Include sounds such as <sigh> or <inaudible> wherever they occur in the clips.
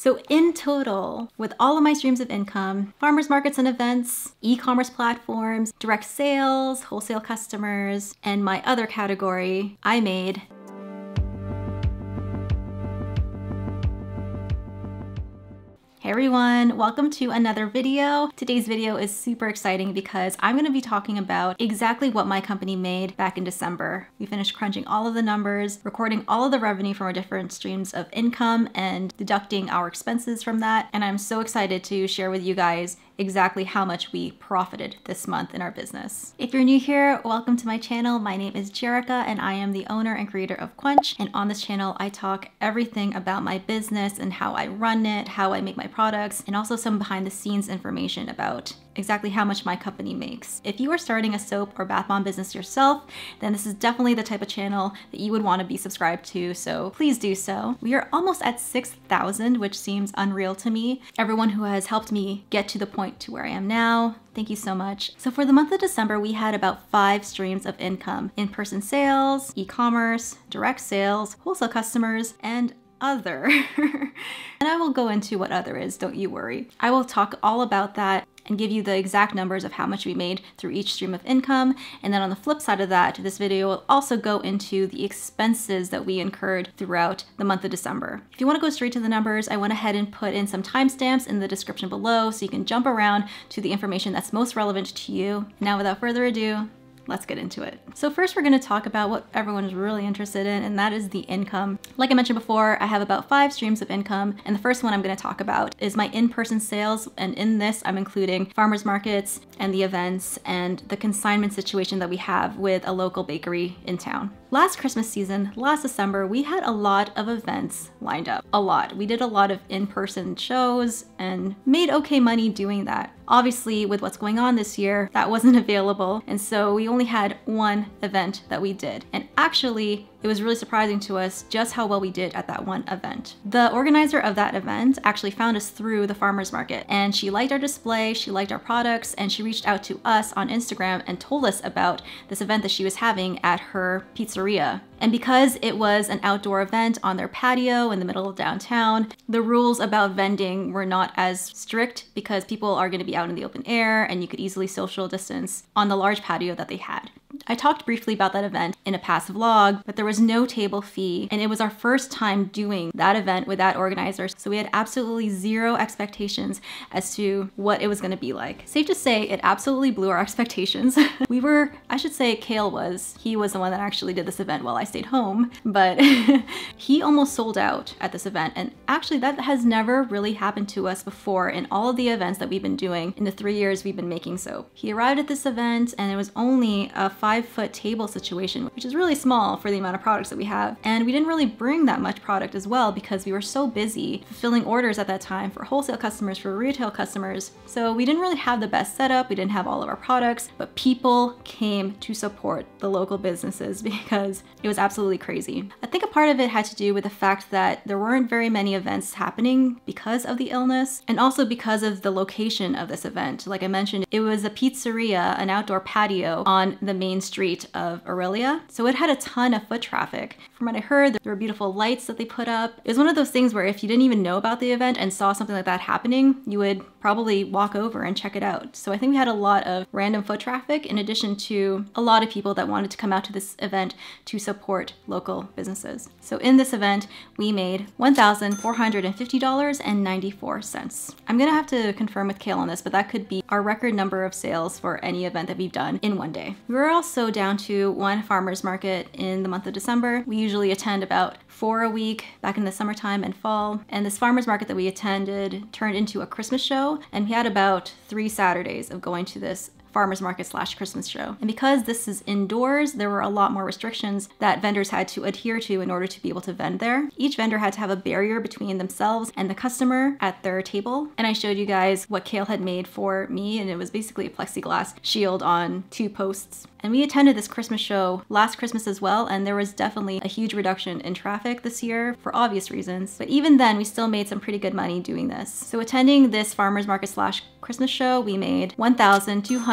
So in total, with all of my streams of income, farmers markets and events, e-commerce platforms, direct sales, wholesale customers, and my other category, I made Everyone, welcome to another video. Today's video is super exciting because I'm gonna be talking about exactly what my company made back in December. We finished crunching all of the numbers, recording all of the revenue from our different streams of income and deducting our expenses from that. And I'm so excited to share with you guys exactly how much we profited this month in our business. If you're new here, welcome to my channel. My name is Jerika and I am the owner and creator of Quench. And on this channel, I talk everything about my business and how I run it, how I make my products, and also some behind the scenes information about exactly how much my company makes. If you are starting a soap or bath bomb business yourself, then this is definitely the type of channel that you would want to be subscribed to, so please do so. We are almost at 6,000, which seems unreal to me. Everyone who has helped me get to the point to where I am now, Thank you so much. So for the month of December, we had about five streams of income. In-person sales, e-commerce, direct sales, wholesale customers, and other. <laughs> and I will go into what other is, don't you worry. I will talk all about that and give you the exact numbers of how much we made through each stream of income. And then on the flip side of that, this video will also go into the expenses that we incurred throughout the month of December. If you wanna go straight to the numbers, I went ahead and put in some timestamps in the description below so you can jump around to the information that's most relevant to you. Now without further ado, let's get into it. So first we're gonna talk about what everyone is really interested in, and that is the income. Like I mentioned before, I have about five streams of income, and the first one I'm gonna talk about is my in-person sales, and in this I'm including farmers markets and the events and the consignment situation that we have with a local bakery in town. Last Christmas season, last December, we had a lot of events lined up. A lot. We did a lot of in-person shows and made okay money doing that. Obviously, with what's going on this year, that wasn't <laughs> available, and so we only had one event that we did. And actually, it was really surprising to us just how well we did at that one event. The organizer of that event actually found us through the farmer's market and she liked our display, she liked our products, and she reached out to us on Instagram and told us about this event that she was having at her pizzeria. And because it was an outdoor event on their patio in the middle of downtown, the rules about vending were not as strict because people are going to be out in the open air and you could easily social distance on the large patio that they had. I talked briefly about that event in a past vlog, but there was no table fee, and it was our first time doing that event with that organizer, so we had absolutely zero expectations as to what it was gonna be like. Safe to say, it absolutely blew our <laughs> expectations. we were, I should say Kale was, he was the one that actually did this event while I stayed home, but <laughs> he almost sold out at this event, and actually that has never really happened to us before in all of the events that we've been doing in the three years we've been making soap. He arrived at this event, and it was only a five five foot table situation, which is really small for the amount of products that we have. And we didn't really bring that much product as well because we were so busy fulfilling orders at that time for wholesale customers, for retail customers. So we didn't really have the best setup. We didn't have all of our products, but people came to support the local businesses <laughs> because it was absolutely crazy. I think a part of it had to do with the fact that there weren't very many events happening because of the illness and also because of the location of this event. Like I mentioned, it was a pizzeria, an outdoor patio on the main street of Aurelia. So it had a ton of foot traffic. From what I heard, there were beautiful lights that they put up. It was one of those things where if you didn't even know about the event and saw something like that happening, you would probably walk over and check it out. So I think we had a lot of random foot traffic in addition to a lot of people that wanted to come out to this event to support local businesses. So in this event, we made $1,450.94. I'm gonna have to confirm with Kale on this, but that could be our record number of sales for any event that we've done in one day. We were also down to one farmer's market in the month of December. We usually attend about four a week back in the summertime and fall. And this farmer's market that we attended turned into a Christmas show. And we had about three Saturdays of going to this farmers market slash Christmas show. And because this is indoors, there were a lot more restrictions that vendors had to adhere to in order to be able to vend there. Each vendor had to have a barrier between themselves and the customer at their table. And I showed you guys what Kale had made for me, and it was basically a plexiglass shield on two posts. And we attended this Christmas show last Christmas as well, and there was definitely a huge reduction in traffic this year for obvious reasons. But even then, we still made some pretty good money doing this. So attending this farmer's market slash Christmas show, we made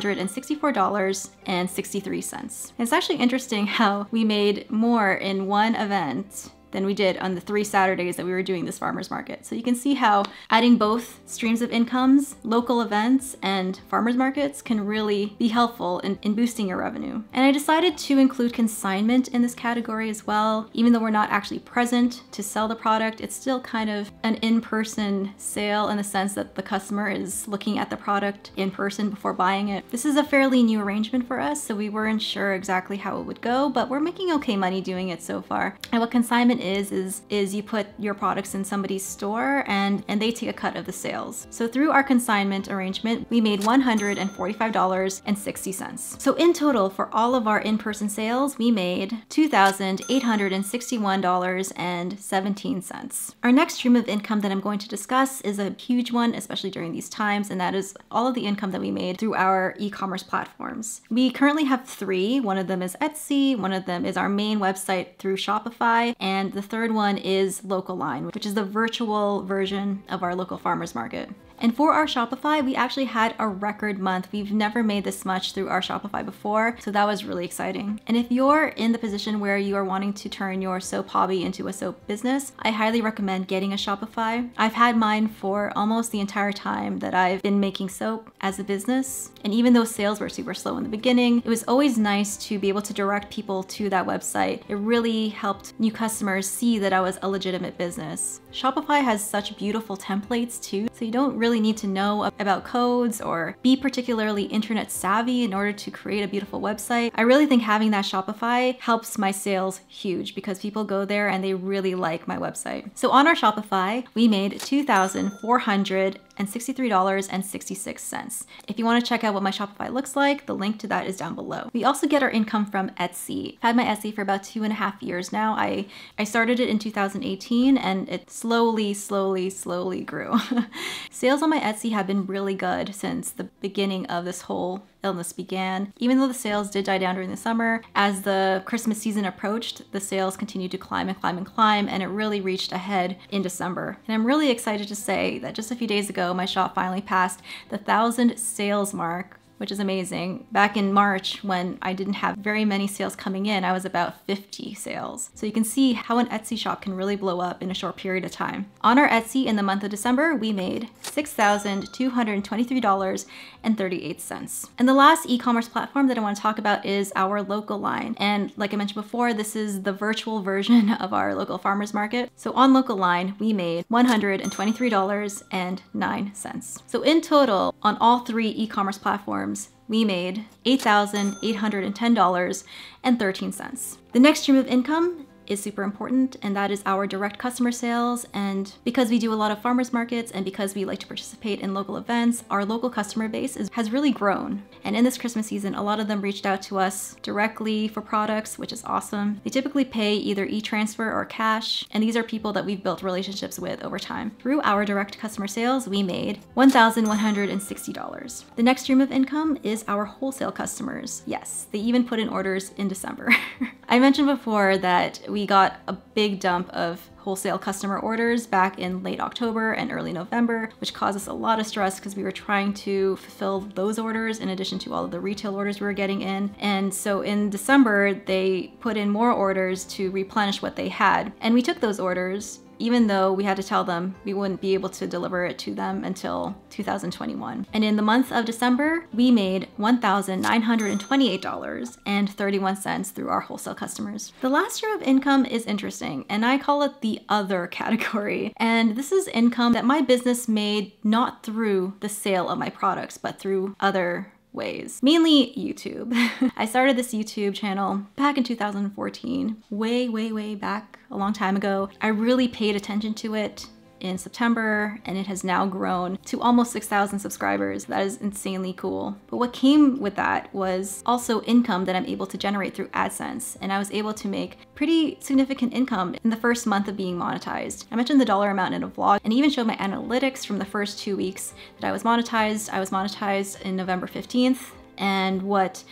$1,264.63. It's actually interesting how we made more in one event than we did on the three Saturdays that we were doing this farmer's market. So you can see how adding both streams of incomes, local events, and farmers markets can really be helpful in, in boosting your revenue. And I decided to include consignment in this category as well. Even though we're not actually present to sell the product, it's still kind of an in-person sale in the sense that the customer is looking at the product in person before buying it. This is a fairly new arrangement for us, so we weren't sure exactly how it would go, but we're making okay money doing it so far. And what consignment is, is, is you put your products in somebody's store and, and they take a cut of the sales. So through our consignment arrangement, we made $145.60. So in total, for all of our in-person sales, we made $2,861.17. Our next stream of income that I'm going to discuss is a huge one, especially during these times, and that is all of the income that we made through our e-commerce platforms. We currently have three. One of them is Etsy, one of them is our main website through Shopify, and the third one is Local Line, which is the virtual version of our local farmers market. And for our Shopify, we actually had a record month. We've never made this much through our Shopify before, so that was really exciting. And if you're in the position where you are wanting to turn your soap hobby into a soap business, I highly recommend getting a Shopify. I've had mine for almost the entire time that I've been making soap as a business. And even though sales were super slow in the beginning, it was always nice to be able to direct people to that website. It really helped new customers see that I was a legitimate business. Shopify has such beautiful templates too, so you don't really need to know about codes or be particularly internet savvy in order to create a beautiful website. I really think having that Shopify helps my sales huge because people go there and they really like my website. So on our Shopify, we made 2,400 and $63.66. If you want to check out what my Shopify looks like, the link to that is down below. We also get our income from Etsy. I've had my Etsy for about two and a half years now. I, I started it in 2018 and it slowly, slowly, slowly grew. <laughs> Sales on my Etsy have been really good since the beginning of this whole illness began. Even though the sales did die down during the summer, as the Christmas season approached, the sales continued to climb and climb and climb, and it really reached ahead in December. And I'm really excited to say that just a few days ago, my shop finally passed the thousand sales mark which is amazing. Back in March, when I didn't have very many sales coming in, I was about 50 sales. So you can see how an Etsy shop can really blow up in a short period of time. On our Etsy in the month of December, we made $6,223.38. And the last e-commerce platform that I want to talk about is our local line. And like I mentioned before, this is the virtual <laughs> version of our local farmers market. So on local line, we made $123.09. So in total, on all three e-commerce platforms, we made $8,810.13. The next stream of income is super important, and that is our direct customer sales. And because we do a lot of farmers markets and because we like to participate in local events, our local customer base is, has really grown. And in this Christmas season, a lot of them reached out to us directly for products, which is awesome. They typically pay either e-transfer or cash, and these are people that we've built relationships with over time. Through our direct customer sales, we made $1,160. The next stream of income is our wholesale customers. Yes, they even put in orders in December. <laughs> I mentioned before that we we got a big dump of wholesale customer orders back in late October and early November, which caused us a lot of stress because we were trying to fulfill those orders in addition to all of the retail orders we were getting in. And so in December, they put in more orders to replenish what they had. And we took those orders even though we had to tell them we wouldn't be able to deliver it to them until 2021. And in the month of December, we made $1,928.31 through our wholesale customers. The last year of income is interesting, and I call it the other <laughs> category. And this is income that my business made not through the sale of my products, but through other ways, mainly YouTube. <laughs> I started this YouTube channel back in 2014, way, way, way back a long time ago. I really paid attention to it in September and it has now grown to almost 6,000 subscribers. That is insanely cool. But what came with that was also income that I'm able to generate through AdSense. And I was able to make pretty significant income in the first month of being monetized. I mentioned the dollar amount in a vlog and even showed my analytics from the first two weeks that I was monetized. I was monetized in November 15th and what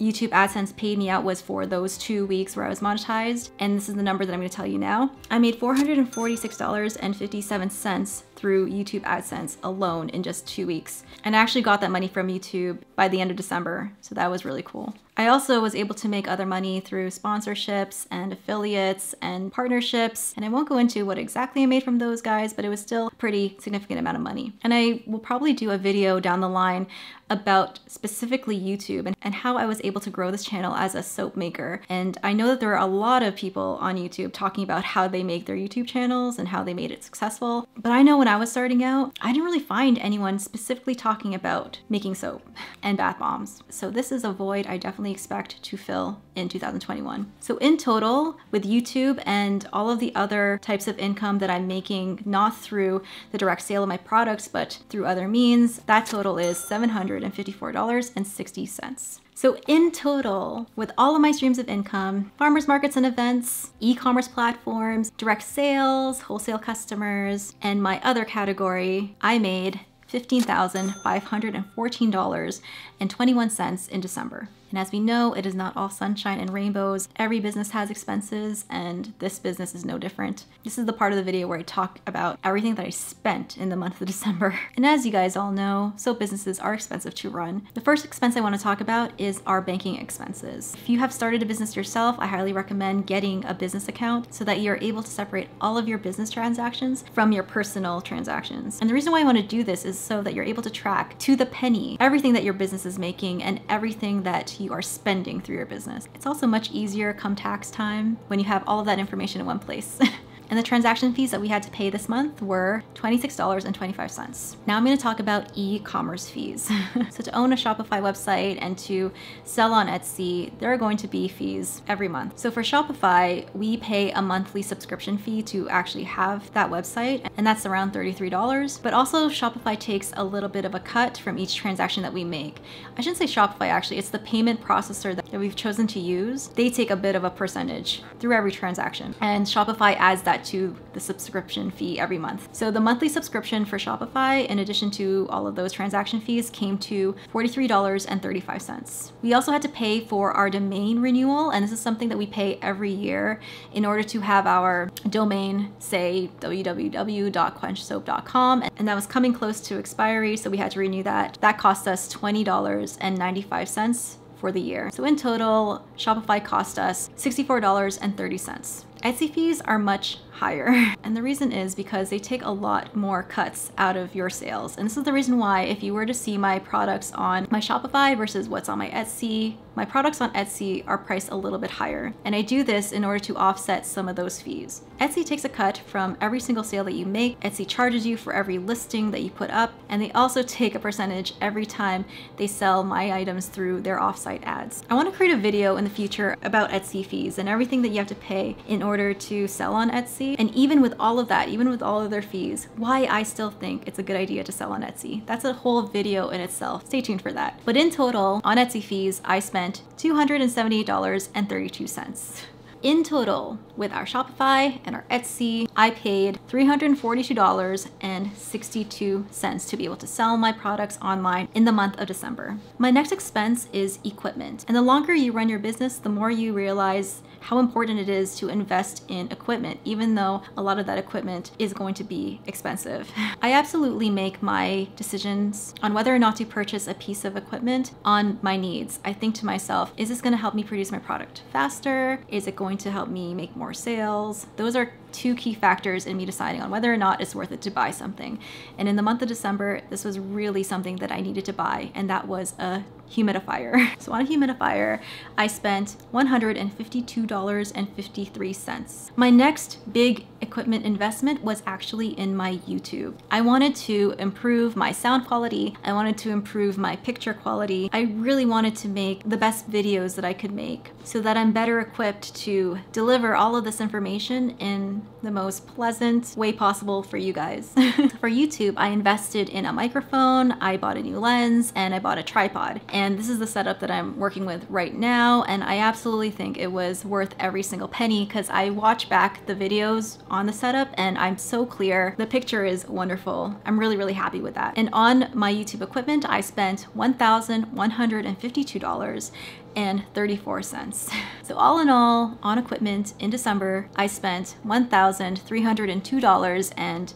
YouTube AdSense paid me out was for those two weeks where I was monetized. And this is the number that I'm gonna tell you now. I made $446.57 through YouTube AdSense alone in just two weeks. And I actually got that money from YouTube by the end of December. So that was really cool. I also was able to make other money through sponsorships and affiliates and partnerships. And I won't go into what exactly I made from those guys, but it was still a pretty significant amount of money. And I will probably do a video down the line about specifically YouTube and, and how I was able to grow this channel as a soap maker. And I know that there are a lot of people on YouTube talking about how they make their YouTube channels and how they made it successful. But I know when I was starting out, I didn't really find anyone specifically talking about making soap and bath bombs. So this is a void I definitely expect to fill in 2021. So in total, with YouTube and all of the other types of income that I'm making, not through the direct sale of my products, but through other means, that total is 700 $154.60. So in total, with all of my streams of income, farmers markets and events, e-commerce platforms, direct sales, wholesale customers, and my other category, I made $15,514.21 in December. And as we know, it is not all sunshine and rainbows. Every business has expenses, and this business is no different. This is the part of the video where I talk about everything that I spent in the month of <laughs> December. And as you guys all know, soap businesses are expensive to run. The first expense I want to talk about is our banking expenses. If you have started a business yourself, I highly recommend getting a business account so that you're able to separate all of your business transactions from your personal transactions. And the reason why I want to do this is so that you're able to track to the penny everything that your business is making and everything that you are spending through your business. It's also much easier come tax time when you have all of that information in one place. <laughs> And the transaction fees that we had to pay this month were $26.25. Now I'm going to talk about e-commerce fees. <laughs> so to own a Shopify website and to sell on Etsy, there are going to be fees every month. So for Shopify, we pay a monthly subscription fee to actually have that website, and that's around $33. But also Shopify takes a little bit of a cut from each transaction that we make. I shouldn't say Shopify actually, it's the payment processor that we've chosen to use. They take a bit of a percentage through every transaction. And Shopify adds that to the subscription fee every month. So the monthly subscription for Shopify, in addition to all of those transaction fees, came to $43.35. We also had to pay for our domain renewal, and this is something that we pay every year in order to have our domain say www.quenchsoap.com, and that was coming close to expiry, so we had to renew that. That cost us $20.95 for the year. So in total, Shopify cost us $64.30. Etsy fees are much higher. <laughs> And the reason is because they take a lot more cuts out of your sales. And this is the reason why if you were to see my products on my Shopify versus what's on my Etsy, my products on Etsy are priced a little bit higher. And I do this in order to offset some of those fees. Etsy takes a cut from every single sale that you make. Etsy charges you for every listing that you put up. And they also take a percentage every time they sell my items through their offsite ads. I want to create a video in the future about Etsy fees and everything that you have to pay in order to sell on Etsy. And even with all of that, even with all of their fees, why I still think it's a good idea to sell on Etsy. That's a whole video in itself. Stay tuned for that. But in total, on Etsy fees, I spent $278.32. In total, with our Shopify and our Etsy, I paid $342.62 to be able to sell my products online in the month of December. My next expense is equipment. And the longer you run your business, the more you realize how important it is to invest in equipment, even though a lot of that equipment is going to be expensive. <laughs> I absolutely make my decisions on whether or not to purchase a piece of equipment on my needs. I think to myself, is this going to help me produce my product faster? Is it going to help me make more sales? Those are two key factors in me deciding on whether or not it's worth it to buy something. And in the month of December, this was really something that I needed to buy, and that was a humidifier. <laughs> So on a humidifier, I spent $152.53. My next big equipment investment was actually in my YouTube. I wanted to improve my sound quality. I wanted to improve my picture quality. I really wanted to make the best videos that I could make so that I'm better equipped to deliver all of this information in the most pleasant way possible for you guys. <laughs> for YouTube, I invested in a microphone, I bought a new lens, and I bought a tripod. And this is the setup that I'm working with right now, and I absolutely think it was worth every single penny because I watch back the videos on the setup and I'm so clear. The picture is wonderful. I'm really, really happy with that. And on my YouTube equipment, I spent $1,152 and 34 cents. <laughs> So all in all, on equipment in December, I spent $1,302 and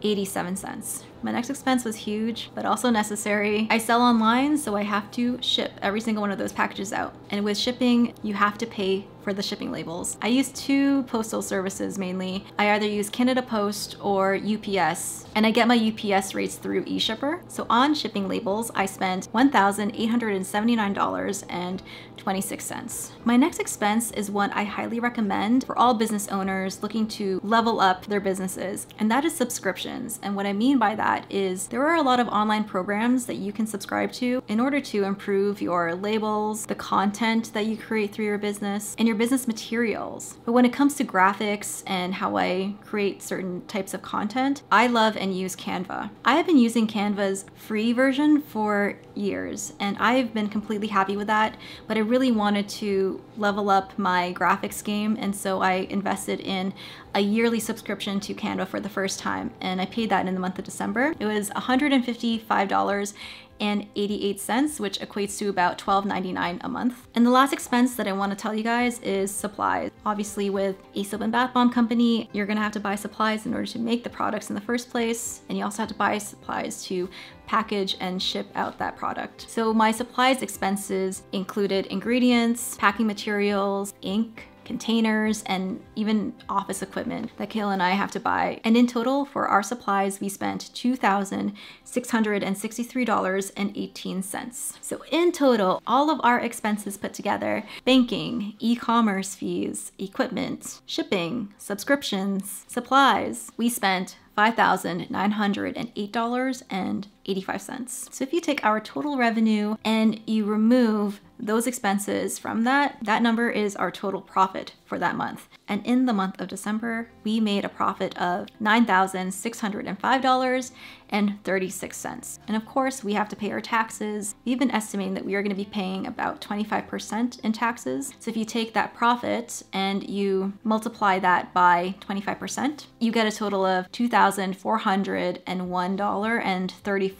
87 cents. My next expense was huge, but also necessary. I sell online, so I have to ship every single one of those packages out. And with shipping, you have to pay for the shipping labels. I use two postal services mainly. I either use Canada Post or UPS, and I get my UPS rates through eShipper. So on shipping labels, I spent $1,879.26. My next expense is one I highly recommend for all business owners looking to level up their businesses, and that is subscriptions. And what I mean by that is there are a lot of online programs that you can subscribe to in order to improve your labels, the content that you create through your business, and your business materials. But when it comes to graphics and how I create certain types of content, I love and use Canva. I have been using Canva's free version for years and I've been completely happy with that, but I really wanted to level up my graphics game and so I invested in a yearly subscription to Canva for the first time and I paid that in the month of December. It was $155 and 88 cents, which equates to about $12.99 a month. And the last expense that I want to tell you guys is supplies. Obviously with a soap and bath bomb company, you're gonna have to buy supplies in order to make the products in the first place. And you also have to buy supplies to package and ship out that product. So my supplies expenses included ingredients, packing materials, ink, containers, and even office equipment that Kayla and I have to buy. And in total, for our supplies, we spent $2,663.18. So in total, all of our expenses put together, banking, e-commerce fees, equipment, shipping, subscriptions, supplies, we spent $5,908.85. So if you take our total revenue and you remove those expenses from that, that number is our total profit for that month. And in the month of December, we made a profit of $9,605.36. And of course, we have to pay our taxes. We've been estimating that we are going to be paying about 25% in taxes. So if you take that profit and you multiply that by 25%, you get a total of $2,401.34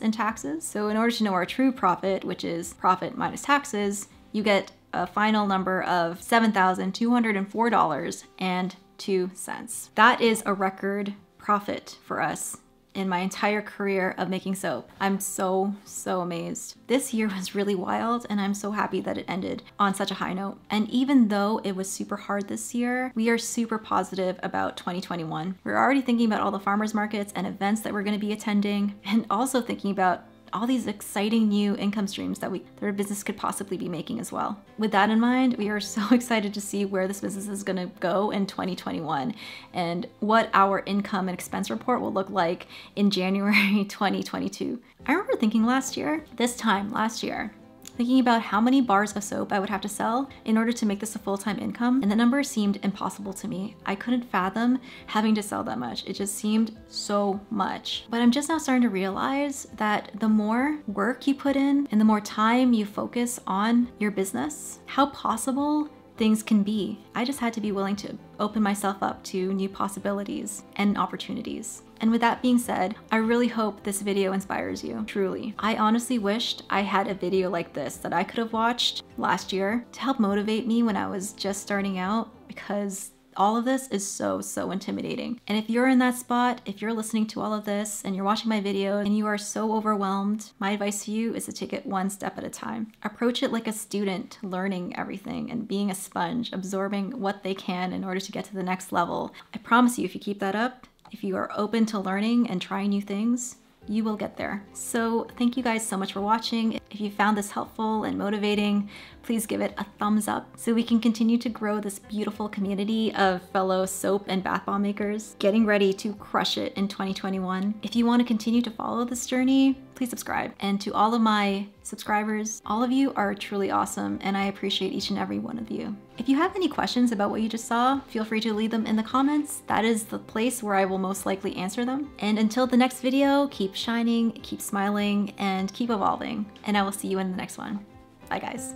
in taxes. So in order to know our true profit, which is profit minus taxes, you get a final number of $7,204.02. That is a record profit for us in my entire career of making soap. I'm so, so amazed. This year was really wild and I'm so happy that it ended on such a high note. And even though it was super hard this year, we are super positive about 2021. We're already thinking about all the farmers markets and events that we're gonna be attending and also thinking about all these exciting new income streams that we that our business could possibly be making as well. With that in mind, we are so <laughs> excited to see where this business is going to go in 2021 and what our income and expense report will look like in <laughs> January 2022. I remember thinking last year, this time last year, thinking about how many bars of soap I would have to sell in order to make this a full-time income, and the number seemed impossible to me. I couldn't fathom having to sell that much. It just seemed so much. But I'm just now starting to realize that the more work you put in and the more time you focus on your business, how possible things can be. I just had to be willing to open myself up to new possibilities and opportunities. And with that being said, I really hope this video inspires you, truly. I honestly wished I had a video like this that I could have watched last year to help motivate me when I was just starting out because all of this is so, so intimidating. And if you're in that spot, if you're listening to all of this and you're watching my video and you are so overwhelmed, my advice to you is to take it one step at a time. Approach it like a student learning everything and being a sponge, absorbing what they can in order to get to the next level. I promise you, if you keep that up, if you are open to learning and trying new things, you will get there. So thank you guys so much for watching. If you found this helpful and motivating, please give it a thumbs up so we can continue to grow this beautiful community of fellow soap and bath bomb makers getting ready to crush it in 2021. If you want to continue to follow this journey, please subscribe. And to all of my subscribers, all of you are truly awesome and I appreciate each and every one of you. If you have any questions about what you just saw, feel free to leave them in the comments. That is the place where I will most likely answer them. And until the next video, keep shining, keep smiling, and keep evolving. And I will see you in the next one. Bye guys.